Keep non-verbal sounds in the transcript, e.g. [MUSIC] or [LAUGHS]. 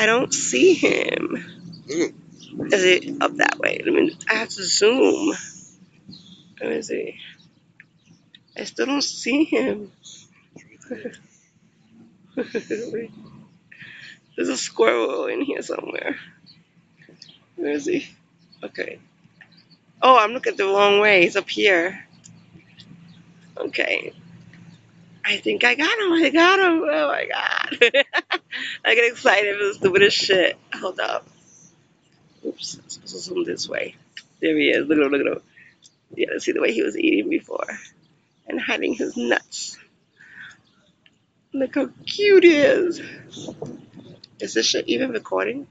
I don't see him. Mm. Is it up that way? I mean, I have to zoom. Let me see. I still don't see him. [LAUGHS] There's a squirrel in here somewhere. Where is he? Okay. Oh, I'm looking the wrong way. He's up here. Okay. I think I got him. I got him. Oh my god. [LAUGHS] I get excited for the stupidest shit. Hold up. Oops. I'm supposed to zoom this way. There he is. Look at him. Look at him. Yeah, let's see the way he was eating before. And hiding his nuts. Look how cute he is. Is this shit even recording?